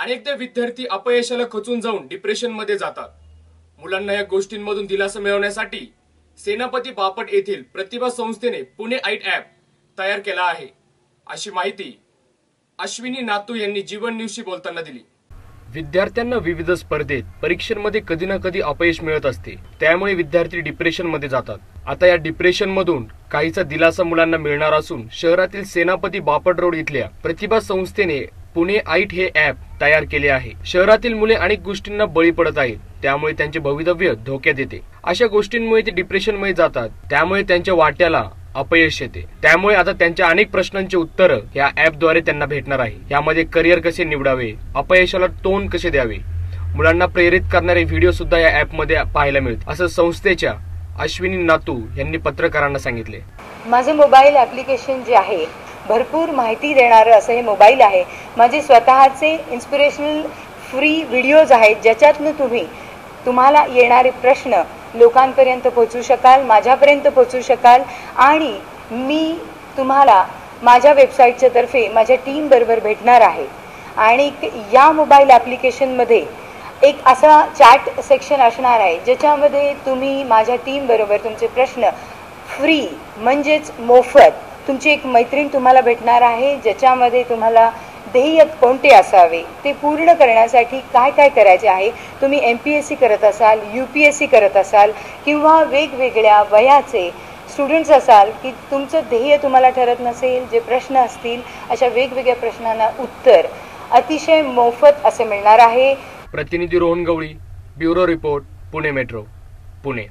अनेकदा विद्यार्थी अपयशाला खचून जाऊन डिप्रेशनमध्ये जातात. मुलांना या गोष्टींमधून दिलासा मिळवण्यासाठी सेनापती बापट येथील प्रतिभा संस्थेने पुणे आईट ॲप तयार केला आहे. अशी माहिती अश्विनी नातू यांनी जीवन न्यूजशी बोलताना दिली. विद्यार्थ्यांना विविध स्पर्धेत परीक्षांमध्ये कधी ना कधी अपयश मिळत असते. त्यामुळे विद्यार्थी डिप्रेशनमध्ये जातात. आता या डिप्रेशन मधून काहीचा दिलासा मुलांना मिळणार असून शहरातील सेनापती बापट रोड इथल्या प्रतिभा संस्थेने पुणे आईट हे ॲप तयार केले आहे. शहरातील मुले अनेक गोष्टींना बळी पडत आहेत. त्यामुळे त्यांचे भवितव्य धोक्यात येते. अशा गोष्टींमुळे ते डिप्रेशनमध्ये जातात. त्यामुळे त्यांच्या वाट्याला अपयश येते. त्यामुळे आता त्यांच्या अनेक प्रश्नांची उत्तरं या ऍपद्वारे त्यांना भेटणार आहे. यामध्ये करिअर कसे निवडावे? अपयशाला तोंड कसे द्यावे? मुलांना प्रेरित करणारे व्हिडिओ सुद्धा या ऍपमध्ये पाहायला मिळतात. असं संस्थेच्या अश्विनी नातू यांनी पत्रकारांना सांगितले. माझे मोबाईल ॲप्लिकेशन जे आहे भरपूर माहिती देणारं असं हे मोबाईल आहे. माझे स्वतःचे इन्स्पिरेशनल फ्री व्हिडिओज आहेत ज्याच्यातनं तुम्ही तुम्हाला येणारे प्रश्न लोकांपर्यंत पोचू शकाल माझ्यापर्यंत पोचू शकाल आणि मी तुम्हाला माझ्या वेबसाईटच्या तर्फे माझ्या टीमबरोबर भेटणार आहे. आणि या मोबाईल ॲप्लिकेशनमध्ये एक असा चॅट सेक्शन असणार आहे ज्याच्यामध्ये तुम्ही माझ्या टीमबरोबर तुमचे प्रश्न फ्री म्हणजेच मोफत तुमची एक मैत्रीण तुम्हाला भेटणार आहे ज्याच्यामध्ये तुम्हाला ध्येय कोणते असावे ते पूर्ण करण्यासाठी काय काय करायचे आहे? तुम्ही एम पी एस सी करत असाल यू पी एस सी करत असाल किंवा वेगवेगळ्या वयाचे स्टुडंट्स असाल की तुमचं ध्येय तुम्हाला ठरत नसेल जे प्रश्न असतील अशा वेगवेगळ्या प्रश्नांना उत्तर अतिशय मोफत असे मिळणार आहे. प्रतिनिधी Rohan Gawali bureau report Pune metro Pune.